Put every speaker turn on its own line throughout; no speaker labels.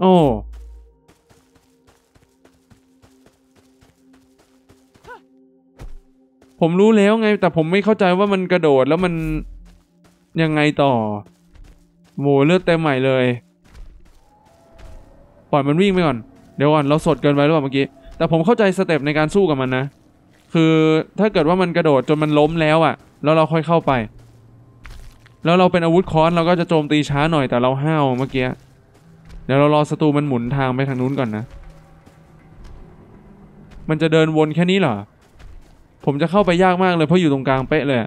โอ้ผมรู้แล้วไง แต่ผมไม่เข้าใจว่ามันกระโดดแล้วมันยังไงต่อโหเลือดเต็มใหม่เลย ปล่อยมันวิ่งไปก่อน เดี๋ยวก่อนเราสดเกินไปหรือเปล่าเมื่อกี้ แต่ผมเข้าใจสเต็ปในการสู้กับมันนะ คือถ้าเกิดว่ามันกระโดดจนมันล้มแล้วอะ่ะ แล้วเราค่อยเข้าไป แล้วเราเป็นอาวุธค้อนเราก็จะโจมตีช้าหน่อยแต่เราห้าวเมื่อกี้ เดี๋ยวเรารอศัตรูมันหมุนทางไปทางนู้นก่อนนะ มันจะเดินวนแค่นี้เหรอ ผมจะเข้าไปยากมากเลยเพราะอยู่ตรงกลางเป๊ะเลย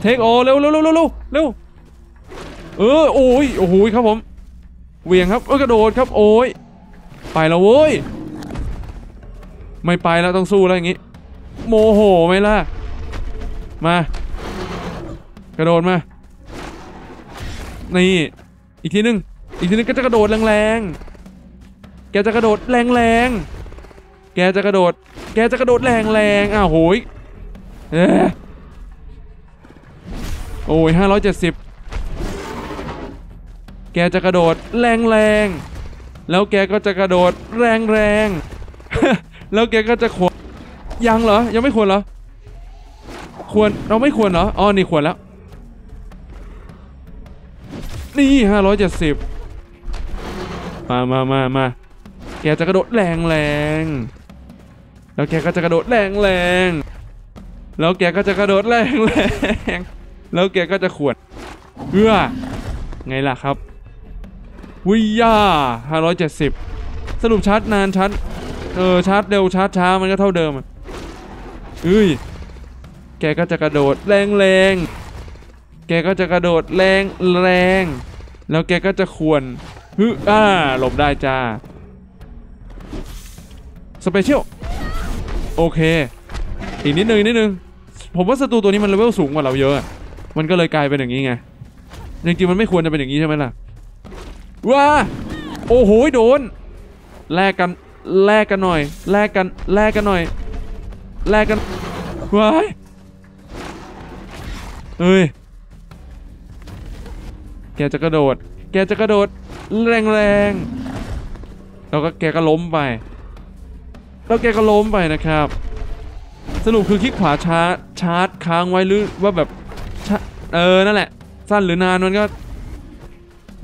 เทคโอเร็วเร็วเร็วเร็วเร็วเร็วเออโอ้ยโอ้โหครับผมเหวียงครับเออกระโดดครับ โอ้ยไปแล้วเว้ยไม่ไปแล้วต้องสู้แล้วอย่างงี้ โมโหไหมล่ะ มา กระโดดมา นี่ อีกทีนึง อีกทีนึงก็จะกระโดดแรงๆ แกจะกระโดดแรงๆ แกจะกระโดด แกจะกระโดดแรงๆ อ้าวโหยเอ๊ะโอ้ยห้าร้อยเจ็ดสิบแกจะกระโดดแรงๆ แล้วแกก็จะกระโดดแรงๆ แล้วแกก็จะขวยังเหรอ ยังไม่ควรเหรอ ควร เราไม่ควรเหรอ อ๋อ นี่ควรแล้ว นี่ห้าร้อยเจ็ดสิบมามามามาแกจะกระโดดแรงแรงแล้วแกก็จะกระโดดแรงแรงแล้วแกก็จะกระโดดแรงแรงแล้วแกก็จะขวดเพื่อไงล่ะครับ วิยาห้าร้อยเจ็ดสิบสรุปชาร์จนานชาร์จเออชาร์จเร็วชาร์จช้ามันก็เท่าเดิมอะเอ้ยแกก็จะกระโดดแรงแรง แกก็จะกระโดดแรงแรง แล้วแกก็จะขวนฮึอ่าหลบได้จ้าสเปเชียลโอเค อีกนิดนึงนิดนึง ผมว่าศัตรูตัวนี้มันเลเวลสูงกว่าเราเยอะ มันก็เลยกลายเป็นอย่างนี้ไง จริงๆมันไม่ควรจะเป็นอย่างนี้ใช่ไหมล่ะ ว้า โอ้โหโดน แลกกัน แลกกันหน่อย แลกกัน แลกกันหน่อย แลกกัน ว้ายเฮ้ย กจะกระโดด แกจะกระโดด แรงๆแล้วก็แกก็ล้มไป แล้วแกก็ล้มไปนะครับ สรุปคือคลิกขวาชาร์จชาร์จค้างไว้หรือว่าแบบเออนั่นแหละ สั้นหรือนานมันก็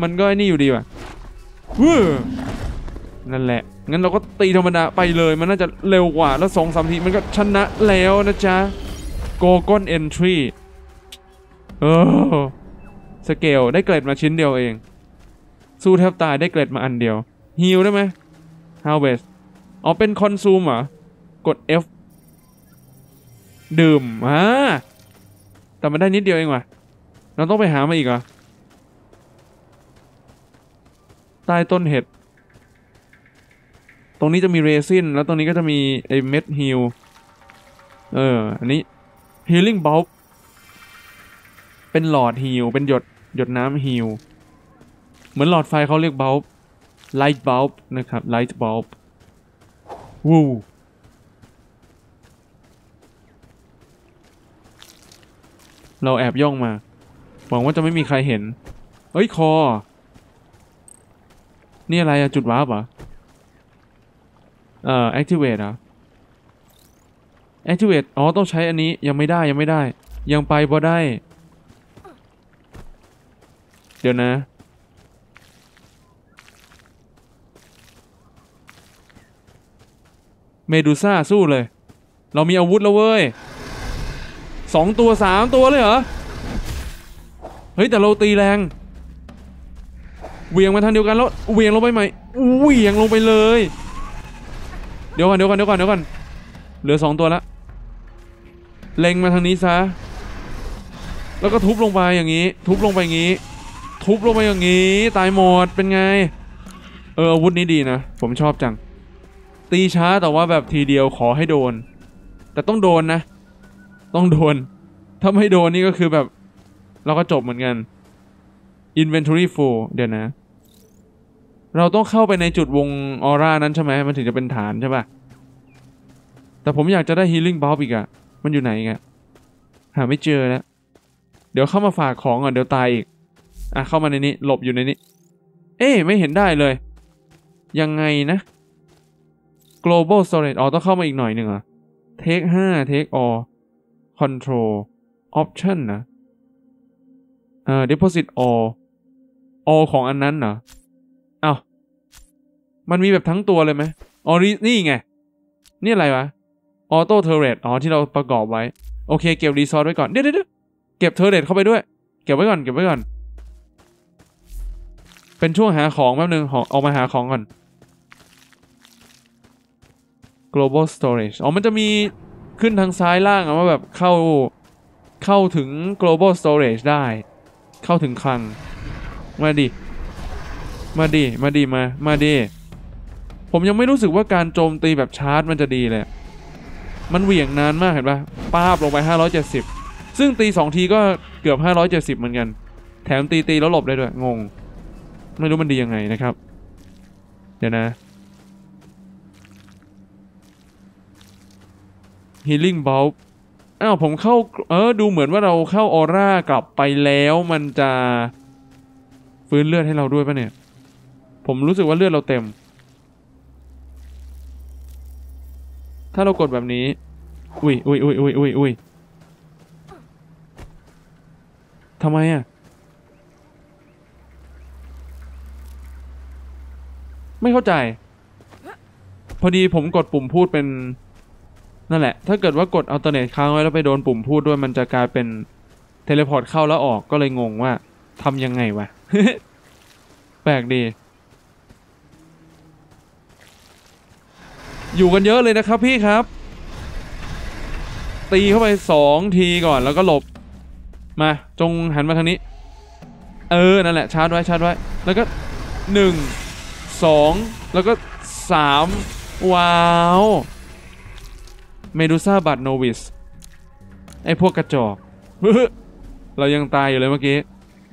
มันก็ไอ้นี่อยู่ดีว่ะวนั่นแหละ งั้นเราก็ตีธรรมดาไปเลย มันน่าจะเร็วกว่า แล้วสองสามทีมันก็ชนะแล้วนะจ๊ะ โกกอนเอนทรีเออ สเกลได้เกรดมาชิ้นเดียวเอง สู้แทบตายได้เกรดมาอันเดียว heal ได้ไหม Harvest อ๋อเป็น consume เหรอกด F ดื่มอ่าแต่มันได้นิดเดียวเองว่ะ เราต้องไปหามาอีกเหรอใต้ต้นเห็ด ตรงนี้จะมีเรซิน แล้วตรงนี้ก็จะมีไอเม็ด heal เออ อันนี้ healing bulb เป็นหลอด heal เป็นหยด หยดน้ำ heal เหมือนหลอดไฟเขาเรียก bulb light bulb นะครับ light bulb วู้เราแอบย่องมา หวังว่าจะไม่มีใครเห็น เฮ้ย core นี่อะไรอะจุด warp เหรอเอ่อ activate เหรอ activate อ๋อ ต้องใช้อันนี้ยังไม่ได้ยังไม่ได้ ยังไปบ่ได้ เดี๋ยวนะเมดูซ่าสู้เลย เรามีอาวุธแล้วเว้ยสองตัวสามตัวเลยเหรอ เฮ้ยแต่เราตีแรงเหวียงมาทางเดียวกันแล้วเหวียงลงไปใหม่เหวียงลงไปเลย เดี๋ยวก่อนเดี๋ยวก่อนเดี๋ยวก่อนเดี๋ยวก่อน เหลือสองตัวละ เล็งมาทางนี้ซะ แล้วก็ทุบลงไปอย่างนี้ ทุบลงไปอย่างนี้ ทุบลงไปอย่างนี้ ตายหมดเป็นไง เอออาวุธนี้ดีนะ ผมชอบจัง ตีช้าแต่ว่าแบบทีเดียวขอให้โดน แต่ต้องโดนนะ ต้องโดน ถ้าไม่โดนนี่ก็คือแบบ เราก็จบเหมือนกัน Inventory full เดี๋ยวนะ เราต้องเข้าไปในจุดวงออร่านั้นใช่ไหมมันถึงจะเป็นฐานใช่ปะแต่ผมอยากจะได้ Healing Bulb อีกอะมันอยู่ไหนอีกอะหาไม่เจอแล้ว เดี๋ยวเข้ามาฝากของก่อนเดี๋ยวตายอีก อะเข้ามาในนี้ หลบอยู่ในนี้ เอ๊ไม่เห็นได้เลย ยังไงนะ global storage อ๋อต้องเข้ามาอีกหน่อยหนึ่งเหรอ take 5 take all control option นะเอ่อ deposit all all ของอันนั้นเหรออ้าวมันมีแบบทั้งตัวเลยไหมอ๋อนี่ไง นี่อะไรวะ auto turret อ๋อที่เราประกอบไว้ โอเค เก็บ resource ไว้ก่อน เดี๋ยวเดี๋ยวเก็บ turret เข้าไปด้วย เก็บไว้ก่อน เก็บไว้ก่อน เป็นช่วงหาของแป๊บนึงออกมาหาของก่อน global storage อ๋อ มันจะมีขึ้นทางซ้ายล่างว่าแบบเข้าเข้าถึง global storage ได้ เข้าถึงคลัง มาดิ มาดิ มาดิ มา มาดิ ผมยังไม่รู้สึกว่าการโจมตีแบบชาร์จมันจะดีเลย มันเหวี่ยงนานมากเห็นปะป้าบลงไป 570 ซึ่งตี 2 ทีก็เกือบ 570 เหมือนกัน แถมตีตีแล้วหลบได้ด้วย งง ไม่รู้มันดียังไงนะครับ เดี๋ยวนะ healing bulb อ้าวผมเข้าเออดูเหมือนว่าเราเข้าออร่ากลับไปแล้วมันจะฟื้นเลือดให้เราด้วยปะเนี่ย ผมรู้สึกว่าเลือดเราเต็ม ถ้าเรากดแบบนี้ อุ้ยอุ้ยอุ้ยอุ้ยอุ้ยอุ้ยทำไมอะ ไม่เข้าใจ พอดีผมกดปุ่มพูดเป็นนั่นแหละ ถ้าเกิดว่ากด alternate ค้างไว้แล้วไปโดนปุ่มพูดด้วยมันจะกลายเป็น teleport เข้าแล้วออกก็เลยงงว่าทำยังไงวะ แปลกดี อยู่กันเยอะเลยนะครับพี่ครับ ตีเข้าไปสองทีก่อนแล้วก็หลบ มาจงหันมาทางนี้ เออ นั่นแหละชาร์จไว้ชาร์จไว้ แล้วก็หนึ่ง สองแล้วก็สามว้าวเมดูซ่าบัตโนวิสไอพวกกระจอกเรายังตายอยู่เลยเมื่อกี้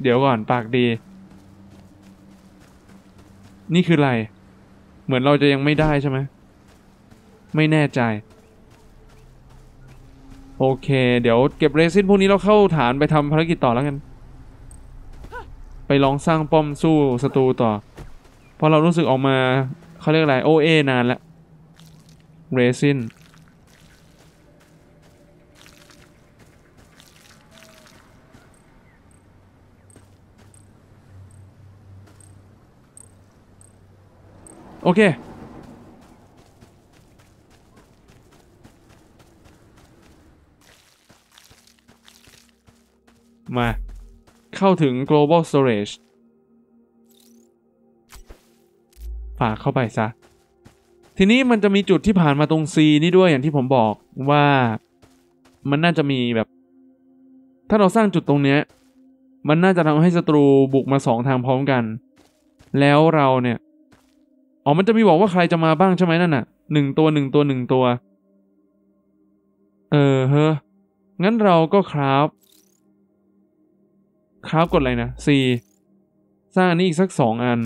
เดี๋ยวก่อนปากดี นี่คืออะไร เหมือนเราจะยังไม่ได้ใช่ไหมไม่แน่ใจ โอเค เดี๋ยวเก็บเรซินพวกนี้เราเข้าฐานไปทำภารกิจต่อแล้วกัน ไปลองสร้างป้อมสู้ศัตรูต่อ ราะเรารู้สึกออกมาเขาเรียกอะไรโอเอนานแล้วเรซินโอเค มา เข้าถึง global storage ฝากเข้าไปซะ ทีนี้มันจะมีจุดที่ผ่านมาตรง C นี่ด้วยอย่างที่ผมบอกว่ามันน่าจะมีแบบ ถ้าเราสร้างจุดตรงเนี้ย มันน่าจะทำให้ศัตรูบุกมาสองทางพร้อมกัน แล้วเราเนี่ยอ๋อมันจะมีบอกว่าใครจะมาบ้างใช่ไหมนั่นน่ะหนึ่งตัวหนึ่งตัวหนึ่งตัว เออเฮ้งั้นเราก็คราฟคราฟกดอะไรนะ C สร้างอันนี้อีกสักสองอัน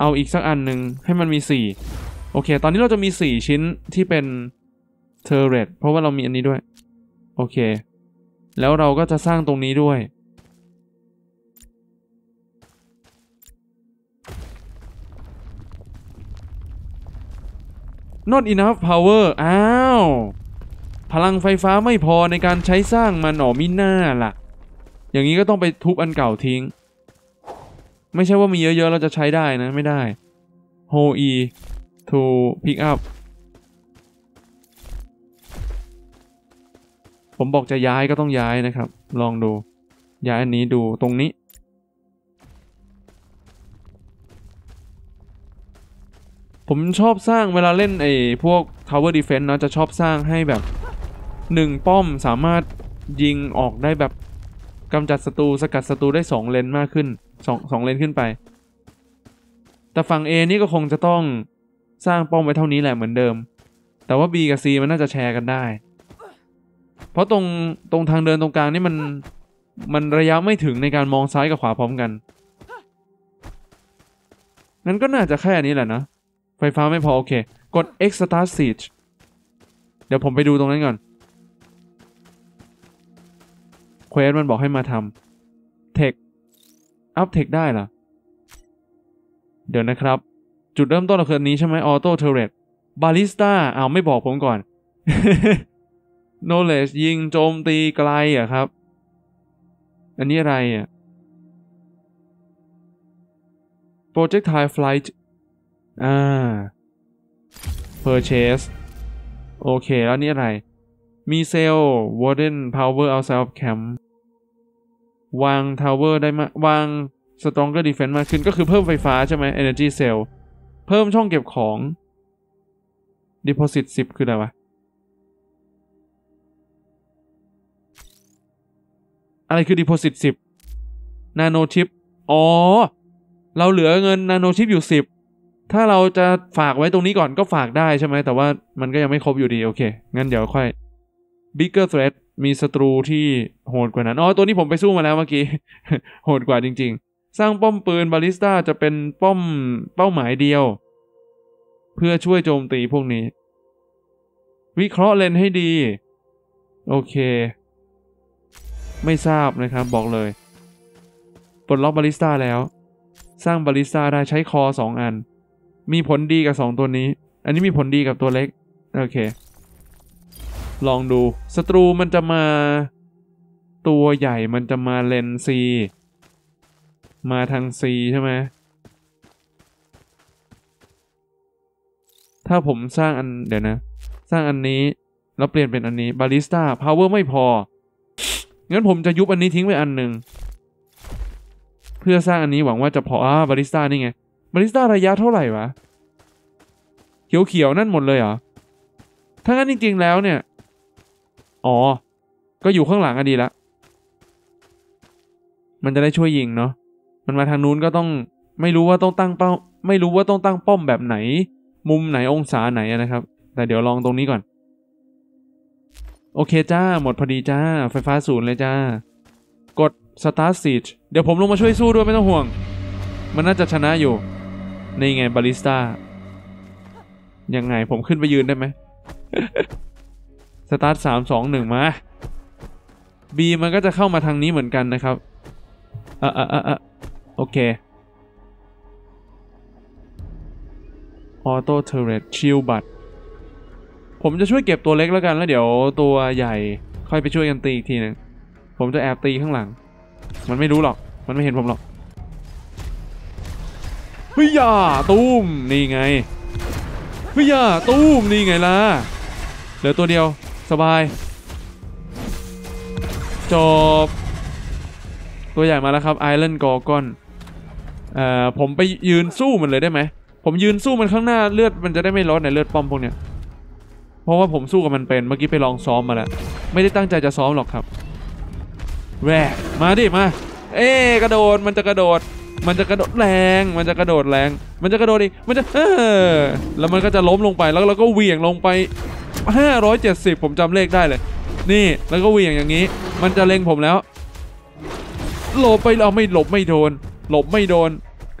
เอาอีกสักอันหนึ่งให้มันมีสี่โอเค ตอนนี้เราจะมีสี่ชิ้นที่เป็นเทอร์เรตเพราะว่าเรามีอันนี้ด้วย โอเค แล้วเราก็จะสร้างตรงนี้ด้วย not enough power อ้าว พลังไฟฟ้าไม่พอในการใช้สร้างมันหนอมิน่าล่ะ อย่างนี้ก็ต้องไปทุบอันเก่าทิ้ง ไม่ใช่ว่ามีเยอะๆเราจะใช้ได้นะไม่ได้ ho e to pick up ผมบอกจะย้ายก็ต้องย้ายนะครับ ลองดู ย้ายอันนี้ดูตรงนี้ ผมชอบสร้างเวลาเล่นไอ้พวก Tower Defense นะจะชอบสร้างให้แบบหนึ่งป้อมสามารถยิงออกได้แบบกำจัดศัตรูสกัดศัตรูได้สองเลนมากขึ้น สองสองเลนขึ้นไป แต่ฝั่ง A นี่ก็คงจะต้องสร้างป้อมไว้เท่านี้แหละเหมือนเดิม แต่ว่า B กับ C มันน่าจะแชร์กันได้ เพราะตรงตรงทางเดินตรงกลางนี่มันมันระยะไม่ถึงในการมองซ้ายกับขวาพร้อมกันงั้นก็น่าจะแค่นี้แหละนะ ไฟฟ้าไม่พอโอเค กด X start siege เดี๋ยวผมไปดูตรงนั้นก่อน quest มันบอกให้มาทำ tech อัพ tech ได้เหรอเดี๋ยวนะครับ จุดเริ่มต้นเราคือนี้ใช่ไหม auto turret ballista เอาไม่บอกผมก่อน knowledge ยิงโจมตีไกลอะครับ อันนี้อะไรอะ projectile flight อ่า purchase โอเค แล้วนี่อะไร มีเซล warden power outside of camp วาง tower ได้มาวาง stronger defense มากขึ้นก็คือเพิ่มไฟฟ้าใช่ไหม energy cell เพิ่มช่องเก็บของ deposit 10 คืออะไรวะ อะไรคือ deposit 10 nano chip อ๋อ เราเหลือเงิน nano chip อยู่ 10 ถ้าเราจะฝากไว้ตรงนี้ก่อนก็ฝากได้ใช่ไหม แต่ว่ามันก็ยังไม่ครบอยู่ดี โอเค งั้นเดี๋ยวค่อย bigger threat มีศัตรูที่โหดกว่านั้นอ๋อตัวนี้ผมไปสู้มาแล้วเมื่อกี้ โหดกว่าจริง ๆ สร้างป้อมปืนบาลิสตาจะเป็นป้อมเป้าหมายเดียว เพื่อช่วยโจมตีพวกนี้ วิเคราะห์เลนให้ดี โอเค ไม่ทราบนะครับบอกเลยปลดล็อก ballista แล้ว สร้าง ballista ได้ใช้ core สองอัน มีผลดีกับสองตัวนี้ อันนี้มีผลดีกับตัวเล็ก โอเค ลองดูศัตรูมันจะมา ตัวใหญ่มันจะมา lane C มาทาง C ใช่ไหมถ้าผมสร้างอันเดี๋ยวนะ สร้างอันนี้แล้วเปลี่ยนเป็นอันนี้ ballista power ไม่พอ งั้นผมจะยุบอันนี้ทิ้งไว้อันหนึ่งเพื่อสร้างอันนี้หวังว่าจะพออ่า ballista นี่ไง ballista ระยะเท่าไหร่วะเขียวๆนั่นหมดเลยเหรอถ้างั้นจริงๆแล้วเนี่ย อ๋อ ก็อยู่ข้างหลังอะดีละ มันจะได้ช่วยยิงเนาะ มันมาทางนู้นก็ต้องไม่รู้ว่าต้องตั้งเป้า ไม่รู้ว่าต้องตั้งป้อมแบบไหน มุมไหนองศาไหนนะครับ แต่เดี๋ยวลองตรงนี้ก่อน โอเคจ้า หมดพอดีจ้า ไฟฟ้าศูนย์เลยจ้า กด start siege เดี๋ยวผมลงมาช่วยสู้ด้วยไม่ต้องห่วง มันน่าจะชนะอยู่ นี่ไงบาลิสตายังไงผมขึ้นไปยืนได้ไหม สตาร์ทสามสองหนึ่งมา B มันก็จะเข้ามาทางนี้เหมือนกันนะครับอะอะอะอะโอเคออโต้เทเรตชิลบัตผมจะช่วยเก็บตัวเล็กแล้วกันแล้วเดี๋ยวตัวใหญ่ค่อยไปช่วยกันตีอีกทีหนึงผมจะแอบตีข้างหลัง มันไม่รู้หรอก มันไม่เห็นผมหรอกเฮ้ยาตุ้มนี่ไงเฮ้ยาตุ้มนี่ไงล่ะเหลือตัวเดียว สบาย จบ ตัวใหญ่มาแล้วครับไอรอนกอร์กอนเอ่อผมไปยืนสู้มันเลยได้ไหม ผมยืนสู้มันข้างหน้าเลือดมันจะได้ไม่ลดในเลือดป้อมพวกเนี้ย เพราะว่าผมสู้กับมันเป็นเมื่อกี้ไปลองซ้อมมาแล้ว ไม่ได้ตั้งใจจะซ้อมหรอกครับแหวกมาดิมา เอ๊ะกระโดดมันจะกระโดด มันจะกระโดดแรง มันจะกระโดดแรง มันจะกระโดดอีก มันจะเออแล้วมันก็จะล้มลงไปแล้วเราก็เหวี่ยงลงไป 570 ผมจำเลขได้เลย นี่แล้วก็เวี่ยงอย่างนี้ มันจะเล็งผมแล้ว หลบไปเราไม่หลบไม่โดน หลบไม่โดน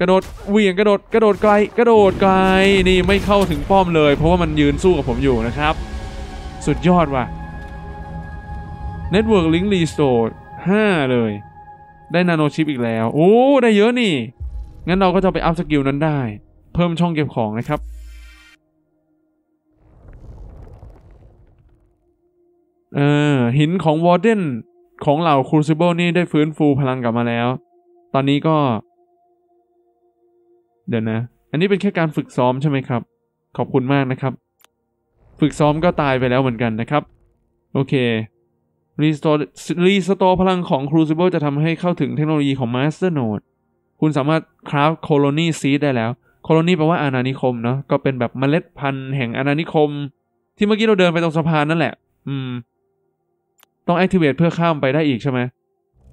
กระโดดเวี่ยงกระโดดกระโดดไกล กระโดดไกลนี่ไม่เข้าถึงป้อมเลย เพราะว่ามันยืนสู้กับผมอยู่นะครับ สุดยอดว่ะ Network Link Restore 5 เลย ได้ nanochip อีกแล้ว โอ้ ได้เยอะนี่ งั้นเราก็จะไปอัพ skill นั้นได้ เพิ่มช่องเก็บของนะครับ หินของ Warden ของเหล่า Crucible นี่ได้ฟื้นฟูพลังกลับมาแล้ว ตอนนี้ก็ เดี๋ยวนะ อันนี้เป็นแค่การฝึกซ้อมใช่ไหมครับ ขอบคุณมากนะครับ ฝึกซ้อมก็ตายไปแล้วเหมือนกันนะครับ โอเค restore restore พลังของ Crucible จะทำให้เข้าถึงเทคโนโลยีของ Master Node คุณสามารถคราฟโคโลนีซีดได้แล้ว โคโลนีแปลว่าอาณานิคมเนาะก็เป็นแบบเมล็ดพันธุ์แห่งอาณานิคม ที่เมื่อกี้เราเดินไปตรงสะพานนั่นแหละ อืม ต้อง activate เพื่อข้ามไปได้อีกใช่ไหม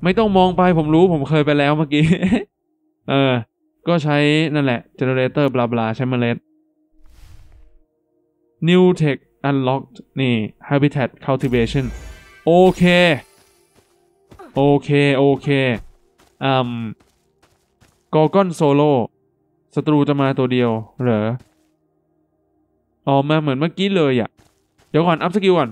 ไม่ต้องมองไปผมรู้ผมเคยไปแล้วเมื่อกี้ เออ ก็ใช้นั่นแหละ generator บลาบลาใช้เมล็ด new tech unlocked นี่ habitat cultivation โอเค โอเค โอเคอืม Gorgon solo ศัตรูจะมาตัวเดียว เหรอ อ๋อ มาเหมือนเมื่อกี้เลยอะ่ะ เดี๋ยวก่อน up skill ก่อน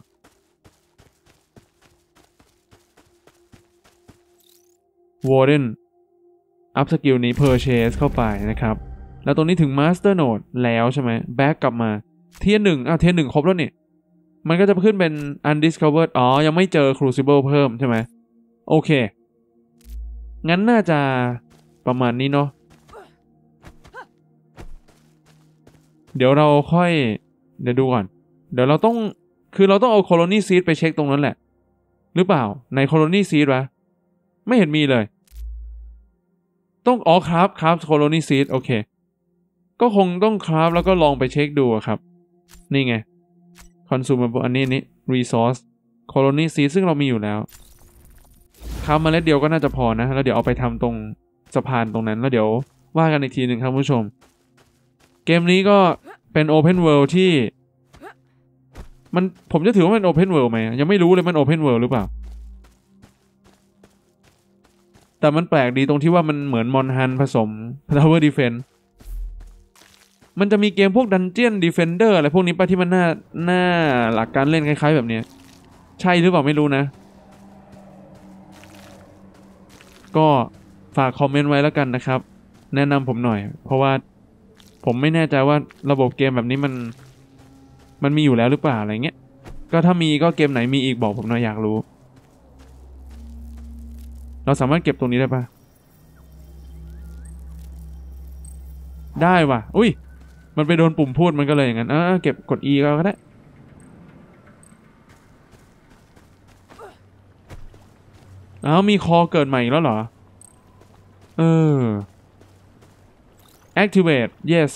Warden up skill นี้ Purchase เข้าไปนะครับ แล้วตรงนี้ถึง Master Node แล้วใช่ไหม Back กลับมา เทียหนึ่งอะเทียหนึ่งครบแล้วนี่มันก็จะขึ้นเป็น Undiscovered อ๋อ ยังไม่เจอ Crucible เพิ่มใช่ไหม โอเค งั้นน่าจะประมาณนี้เนาะ เดี๋ยวเราค่อย เดี๋ยวดูก่อน เดี๋ยวเราต้อง คือเราต้องเอา Colony Seed ไปเช็คตรงนั้นแหละ หรือเปล่า ใน Colony Seed วะ ไม่เห็นมีเลย ต้องอ๋อครับครับ Colony Seed โอเค ก็คงต้องครับแล้วก็ลองไปเช็คดูครับ นี่ไง Consumable อันนี้นี่ Resource Colony Seed ซึ่งเรามีอยู่แล้วครับเมาเล็ดเดียวก็น่าจะพอนะ แล้วเดี๋ยวเอาไปทำตรงสะพานตรงนั้น แล้วเดี๋ยวว่ากันอีกทีหนึ่งครับผู้ชม เกมนี้ก็เป็น Open World ที่ มันผมจะถือว่ามัน Open World ไหมยังไม่รู้เลยมัน Open World หรือเปล่า แต่มันแปลกดีตรงที่ว่ามันเหมือนมอนฮันผสม Tower Defense มันจะมีเกมพวก Dungeon Defender อะไรพวกนี้ป่ะที่มันน่าน่าหลักการเล่นคล้ายๆ แบบเนี้ย ใช่หรือเปล่าไม่รู้นะ ก็ฝากคอมเมนต์ไว้แล้วกันนะครับ แนะนำผมหน่อย เพราะว่าผมไม่แน่ใจว่าระบบเกมแบบนี้มัน มันมีอยู่แล้วหรือเปล่าอะไรเงี้ย ก็ถ้ามีก็เกมไหนมีอีกบอกผมหน่อยอยากรู้ เราสามารถเก็บตรงนี้ได้ปะได้ว่ะ อุ้ย มันไปโดนปุ่มพูดมันก็เลยอย่างนั้น เออเก็บกด E ก็ได้ เอ้ามีคอเกิดใหม่อีกแล้วเหรอ เออ activate yes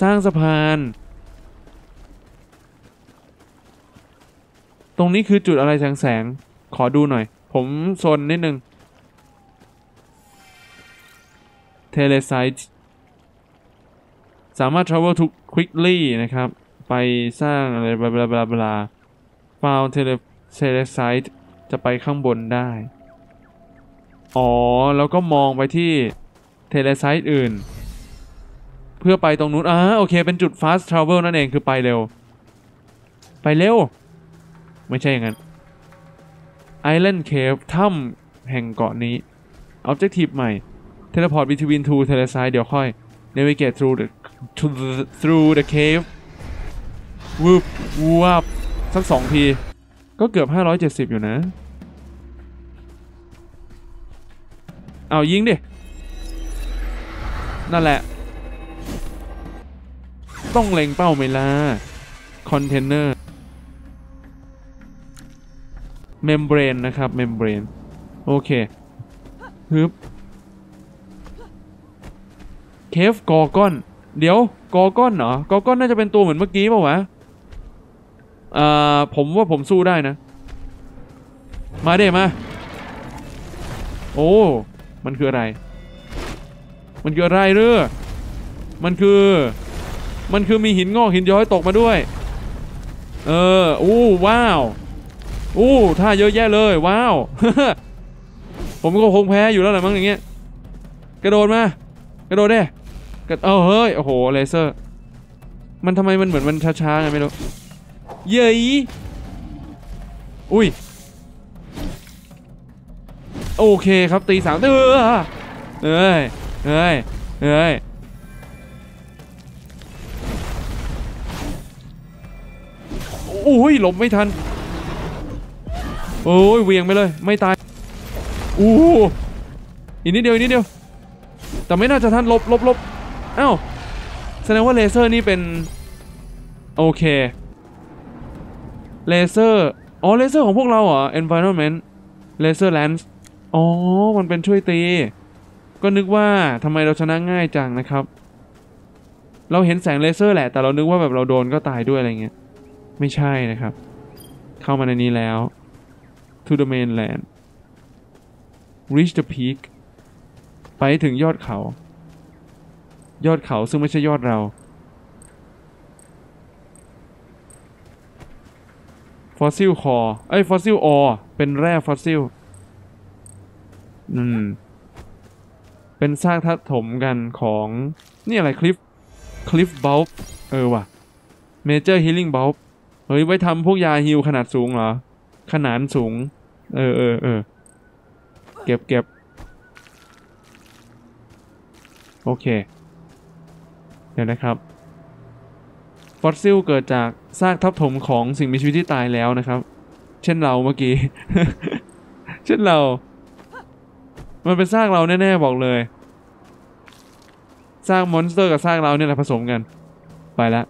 สร้างสะพาน ตรงนี้คือจุดอะไรแสงแสง ขอดูหน่อย ผมโซนนิดนึง telecite สามารถ travel to quickly นะครับ ไปสร้างอะไรบลาบลาบลาบลา found tele telecite จะไปข้างบนได้ อ๋อ แล้วก็มองไปที่เทเลไซต์อื่น เพื่อไปตรงนู้นอ่าโอเค เป็นจุด fast travel นั่นเองคือไปเร็ว ไปเร็ว ไม่ใช่อย่างนั้น Island Cave ถ้ำแห่งเกาะนี้ Objective ใหม่ Teleport between two telecite เดี๋ยวค่อย Navigate through the through the cave วืบวับสักสองที ก็เกือบ 570 อยู่นะ เอายิงดิ นั่นแหละ ต้องเล็งเป้าไหมล่ะ container membrane นะครับ membrane โอเคฮึบ Cave Gorgon เดี๋ยว Gorgon เหรอ Gorgon น่าจะเป็นตัวเหมือนเมื่อกี้ป่าวะอ่าผมว่าผมสู้ได้นะ มาเด้มา โอ้ มันคืออะไร มันคืออะไรเรือมันคือ มันคือมีหินงอกหินย้อยตกมาด้วย เอออู้ว้าวอู้ท่าเยอะแยะเลย ว้าว ผมก็คงแพ้อยู่แล้วแหละมั้งอย่างเงี้ย กระโดดมา กระโดดได้กระเออเฮ้ย โอ้โห เลเซอร์ มันทำไมมันเหมือนมันช้าๆไงไม่รู้ เย้ยอุ้ย โอเคครับตีสามเออเอ้ยเอ้ยเอ้ยโอ้ยหลบไม่ทัน โอ้ยเวียงไปเลย ไม่ตาย อู้อีกนิดเดียวอีกนิดเดียว แต่ไม่น่าจะทันลบลบลบอ้าวแสดงว่าเลเซอร์นี่เป็น โอเคเลเซอร์อ๋อเลเซอร์ของพวกเราเหรอ environment laser lens อ๋อ มันเป็นช่วยตี ก็นึกว่าทำไมเราชนะง่ายจังนะครับ เราเห็นแสงเลเซอร์แหละ แต่เรานึกว่าแบบเราโดนก็ตายด้วยอะไรเงี้ย ไม่ใช่นะครับ เข้ามาในนี้แล้ว to the mainland reach the peak ไปถึงยอดเขา ยอดเขาซึ่งไม่ใช่ยอดเรา fossil คอเอ้ย fossil ore เป็นแร่ฟอสซิล อืม เป็นซากทัดถมกันของ นี่อะไร cliff cliff bulb เออว่ะ major healing bulb เฮ้ย ไว้ทำพวกยา heal ขนาดสูงเหรอ ขนาดสูง เออเออเออเก็บเก็บ โอเค เดี๋ยวนะครับ ฟอสซิลเกิดจากซากทับถมของสิ่งมีชีวิตที่ตายแล้วนะครับ เช่นเราเมื่อกี้ เช่นเรา มันเป็นซากเราแน่ๆบอกเลยซาก monster กับซากเราเนี่ยแหละผสมกัน ไปละ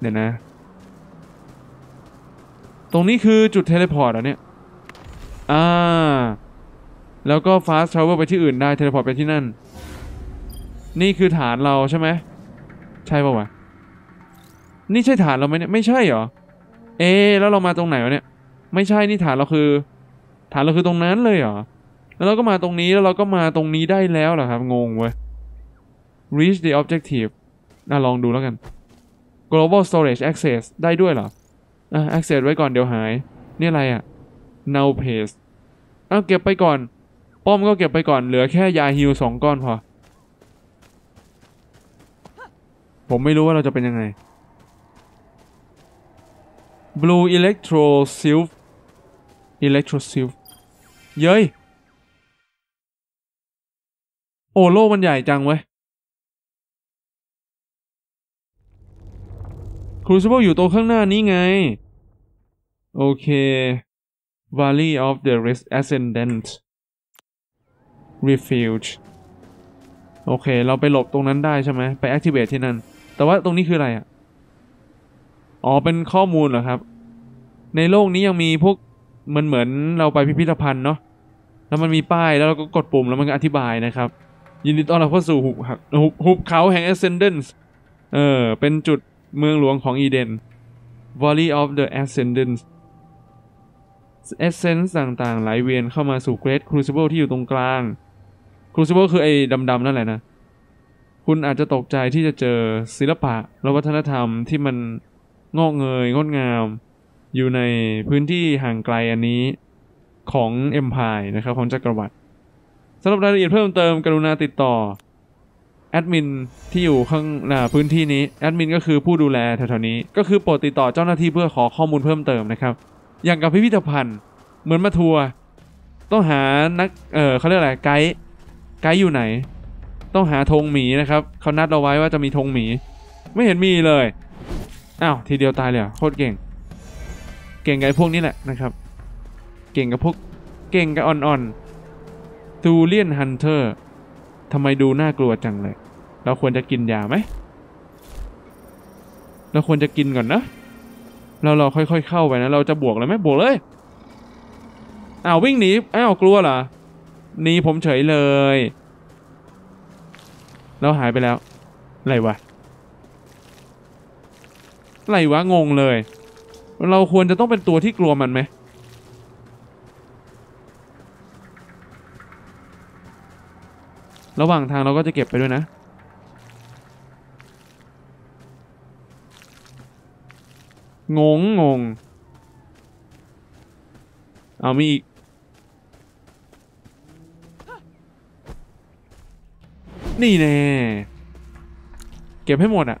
เดี๋ยวนะ ตรงนี้คือจุด teleport เหรอเนี่ย อ่า แล้วก็ fast travel ไปที่อื่นได้ teleport ไปที่นั่น นี่คือฐานเราใช่ไหมใช่ป่าวะนี่ใช่ฐานเราไหมเนี่ยไม่ใช่เหรอเอแล้วเรามาตรงไหนวะเนี่ย ไม่ใช่นี่ฐานเราคือ ฐานเราคือตรงนั้นเลยเหรอแล้วเราก็มาตรงนี้แล้วเราก็มาตรงนี้ได้แล้วเหรอครับงงเว้ย reach the objective น่าลองดูแล้วกัน global storage access ได้ด้วยเหรออะ access ไว้ก่อนเดี๋ยวหาย นี่อะไรอะ now paste อ้าวเก็บไปก่อน ป้อมก็เก็บไปก่อนเหลือแค่ยาฮิลสองก้อนพอ ผมไม่รู้ว่าเราจะเป็นยังไง blue electro sylph electro sylph เย้ย โอ้โลกมันใหญ่จังเว้ยครูซิเบิลอยู่ตรงข้างหน้านี้ไง โอเค Valley of the Rest Ascendant Refuge โอเค เราไปหลบตรงนั้นได้ใช่ไหม ไป activate ที่นั่น แต่ว่าตรงนี้คืออะไรอะ อ๋อ เป็นข้อมูลเหรอครับ ในโลกนี้ยังมีพวกมันเหมือนเราไปพิพิธภัณฑ์เนาะ แล้วมันมีป้ายแล้วเราก็กดปุ่มแล้วมันก็อธิบายนะครับ ยินดีต้อนรับเข้าสู่หุบหุบหุบเขาแห่ง Ascendance เออ เป็นจุดเมืองหลวงของอีเดน Valley of the Ascendance Essence ต่างๆ ไหลเวียนเข้ามาสู่ Great Crucible ที่อยู่ตรงกลาง Crucible คือไอ้ดำๆนั่นแหละนะ คุณอาจจะตกใจที่จะเจอศิลปะและวัฒนธรรมที่มันงอกเงยงดงาม อยู่ในพื้นที่ห่างไกลอันนี้ของ Empire นะครับของจักรวรรดิสำหรับรายละเอียดเพิ่มเติมกรุณาติดต่อแอดมินที่อยู่ข้างหน้าพื้นที่นี้แอดมินก็คือผู้ดูแลแถวๆนี้ ก็คือโปรดติดต่อเจ้าหน้าที่เพื่อขอข้อมูลเพิ่มเติมนะครับ อย่างกับพิพิธภัณฑ์เหมือนมาทัวร์ต้องหานักเออเขาเรียกอะไรไกด์ไกด์อยู่ไหน ต้องหาธงหมีนะครับเขานัดเราไว้ว่าจะมีธงหมี ไม่เห็นมีเลยอ้าวทีเดียวตายเลยโคตรเก่ง เก่งกับพวกนี้แหละนะครับ เก่งกับพวกเก่งกับอ่อนๆตูเลียนฮันเตอร์ทำไมดูน่ากลัวจังเลย เราควรจะกินยาไหม เราควรจะกินก่อนนะ เราเราค่อยๆเข้าไปนะ เราจะบวกเลยไหมบวกเลย อ้าววิ่งหนี อ้าวกลัวเหรอ หนีผมเฉยเลย เราหายไปแล้ว อะไรวะ อะไรวะ งงเลย เราควรจะต้องเป็นตัวที่กลัวมันไหมระหว่างทางเราก็จะเก็บไปด้วยนะ งงงง เอามีอีก นี่แน่เก็บให้หมดอะ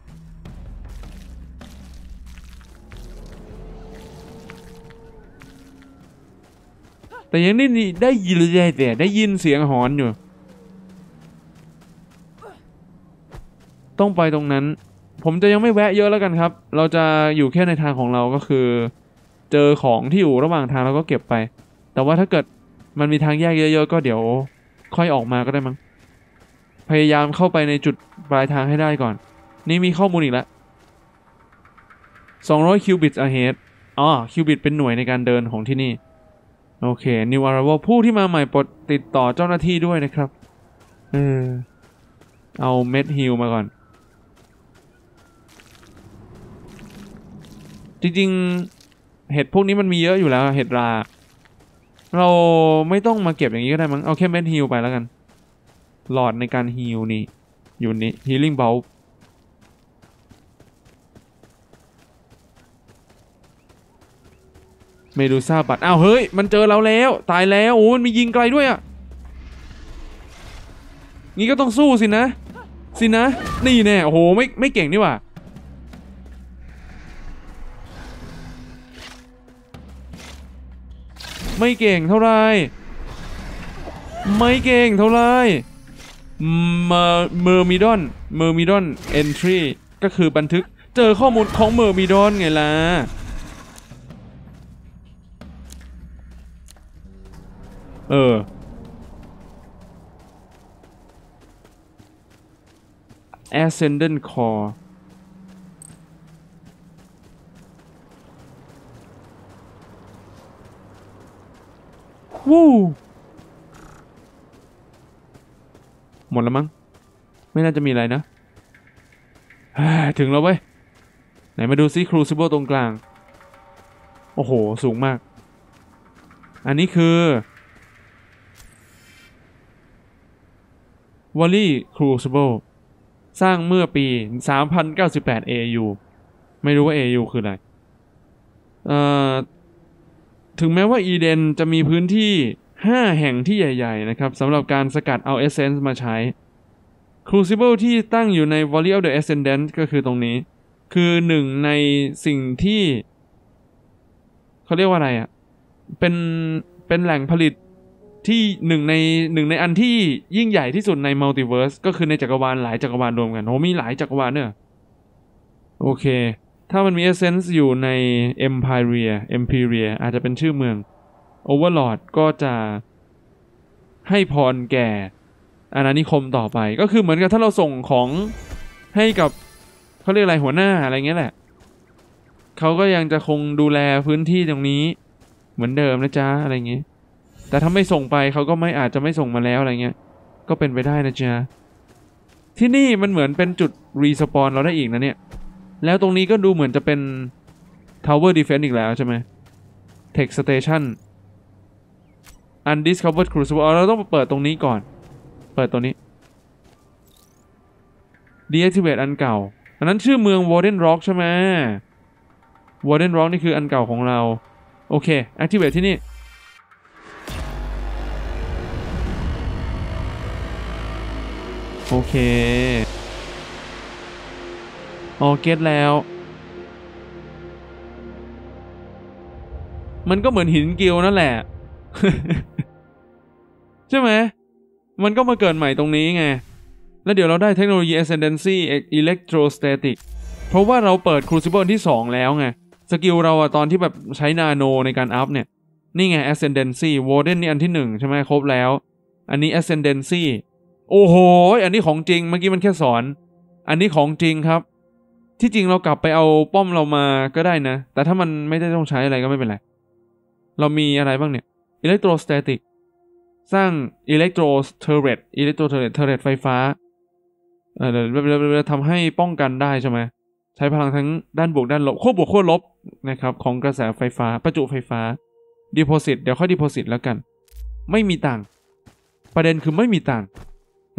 แต่ยังได้ยินได้ยินเลยแต่ได้ยินเสียงหอนอยู่ ต้องไปตรงนั้น ผมจะยังไม่แวะเยอะแล้วกันครับ เราจะอยู่แค่ในทางของเราก็คือ เจอของที่อยู่ระหว่างทางเราก็เก็บไป แต่ว่าถ้าเกิดมันมีทางแยกเยอะๆก็เดี๋ยว ค่อยออกมาก็ได้มั้ง พยายามเข้าไปในจุดปลายทางให้ได้ก่อน นี่มีข้อมูลอีกแล้ว200คิวบิต ahead อ๋อคิวบิตเป็นหน่วยในการเดินของที่นี่ โอเค New Arrival ผู้ที่มาใหม่ปดติดต่อเจ้าหน้าที่ด้วยนะครับเออเอาเม็ดฮิลมาก่อน จริงๆ เห็ดพวกนี้มันมีเยอะอยู่แล้ว เห็ดรา เราไม่ต้องมาเก็บอย่างนี้ก็ได้มั้ง เอาแค่เม็ดฮิลไปแล้วกัน หลอดในการฮิลนี่ อยู่นี่ healing bulb Medusa bud อ้าว เฮ้ย มันเจอเราแล้ว ตายแล้ว โอ้มันมียิงไกลด้วยอะ งี้ก็ต้องสู้สินะ สินะ นี่แน่โอ้โห ไม่ ไม่เก่งนี่ว่าไม่เก่งเท่าไร ไม่เก่งเท่าไร Myr Myrmidon Myrmidon entry ก็คือบันทึกเจอข้อมูลของเมอร์มิดอนไงล่ะเออ ascendant core วู้ หมดแล้วมั้ง ไม่น่าจะมีอะไรนะ ถึงแล้วเว้ย ไหนมาดูซิ Crucible ตรงกลาง โอ้โห สูงมาก อันนี้คือ Valley Crucible สร้างเมื่อปี 3098 AU ไม่รู้ว่า AU คืออะไร เอ่อ ถึงแม้ว่าอีเดนจะมีพื้นที่ 5 แห่งที่ใหญ่ๆนะครับสำหรับการสกัดเอา essence มาใช้ Crucible ที่ตั้งอยู่ใน Valley of the Ascendant ก็คือตรงนี้ คือหนึ่งในสิ่งที่ เขาเรียกว่าอะไรอะ่ะ เป็น เป็นแหล่งผลิตที่หนึ่งในหนึ่งในอันที่ยิ่งใหญ่ที่สุดใน multiverse ก็คือในจักรวาลหลายจักรวาลรวมกันโอ้มีหลายจักรวาลเนี่ยโอเค ถ้ามันมี essence อยู่ใน Empire Empire อาจจะเป็นชื่อเมือง Overlord ก็จะให้พรแก่อาณานิคมต่อไป ก็คือเหมือนกับถ้าเราส่งของให้กับเขาเรียกอะไรหัวหน้าอะไรเงี้ยแหละเขาก็ยังจะคงดูแลพื้นที่ตรงนี้ เหมือนเดิมนะจ๊ะอะไรเงี้ยแต่ถ้าไม่ส่งไปเขาก็ไม่อาจจะไม่ส่งมาแล้วอะไรเงี้ย ก็เป็นไปได้นะจ๊ะที่นี่มันเหมือนเป็นจุดรีสปอนเราได้อีกนะเนี่ย แล้วตรงนี้ก็ดูเหมือนจะเป็น Tower Defense อีกแล้วใช่ไหม Tech Station Undiscovered Crucible เราต้องเปิดตรงนี้ก่อน เปิดตัวนี้ Deactivate อันเก่า อันนั้นชื่อเมือง Warden Rock ใช่ไหม Warden Rock นี่คืออันเก่าของเรา โอเค Activate ที่นี่ โอเคอ๋อ get แล้ว มันก็เหมือนหินเกิดนั่นแหละ ใช่ไหม มันก็มาเกิดใหม่ตรงนี้ไง แล้วเดี๋ยวเราได้เทคโนโลยี Ascendancy Electrostatic เพราะว่าเราเปิด Crucible ที่ 2 แล้วไง skill เราอะตอนที่แบบใช้นาโนในการ up เนี่ย นี่ไง Ascendancy Warden นี่อันที่ 1 ใช่ไหมครบแล้ว อันนี้ Ascendancy โอ้โห อันนี้ของจริง เมื่อกี้มันแค่สอน อันนี้ของจริงครับ ที่จริงเรากลับไปเอาป้อมเรามาก็ได้นะ แต่ถ้ามันไม่ได้ต้องใช้อะไรก็ไม่เป็นไร เรามีอะไรบ้างเนี่ย Electrostatic สร้าง Electro Turret Electro Turret Turret ไฟฟ้าเออทำให้ป้องกันได้ใช่ไหมใช้พลังทั้งด้านบวกด้านลบขั้วบวกขั้วลบนะครับของกระแสไฟฟ้าประจุไฟฟ้า Deposit เดี๋ยวค่อย Deposit แล้วกัน ไม่มีตังประเด็นคือไม่มีตัง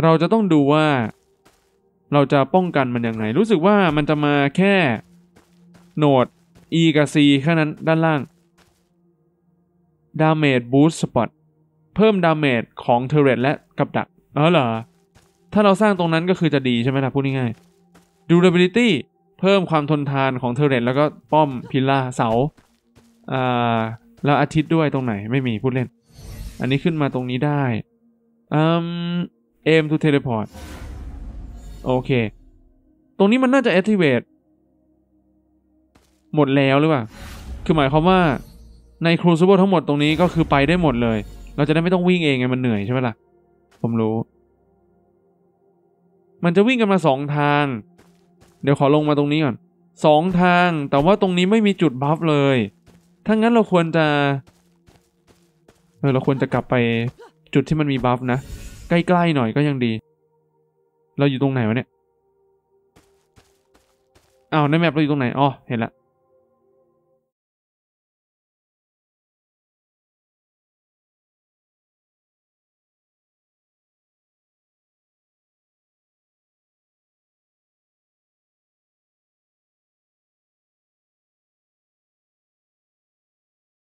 เราจะต้องดูว่า เราจะป้องกันมันยังไง รู้สึกว่ามันจะมาแค่ node E กับ C แค่นั้นด้านล่าง Damage Boost Spot เพิ่ม damage ของ turret และกับดักเออเหรอ ถ้าเราสร้างตรงนั้นก็คือจะดีใช่ไหมล่ะพูดง่ายๆ durability เพิ่มความทนทานของ turret แล้วก็ป้อมพิลล่าเสาอ่าแล้วอาทิตย์ด้วยตรงไหนไม่มีพูดเล่น อันนี้ขึ้นมาตรงนี้ได้อืม aim to teleport โอเค ตรงนี้มันน่าจะ activate หมดแล้วหรือเปล่า คือหมายความว่า ใน Crucible ทั้งหมดตรงนี้ก็คือไปได้หมดเลย เราจะได้ไม่ต้องวิ่งเองไงมันเหนื่อยใช่ไหมล่ะ ผมรู้ มันจะวิ่งกันมาสองทาง เดี๋ยวขอลงมาตรงนี้ก่อนสองทาง แต่ว่าตรงนี้ไม่มีจุดบัฟเลย ถ้างั้นเราควรจะ เออเราควรจะกลับไปจุดที่มันมีบัฟนะ ใกล้ๆหน่อยก็ยังดี เราอยู่ตรงไหนวะเนี่ยอ้าวในแมปเราอยู่ตรงไหน อ๋อ เห็นละ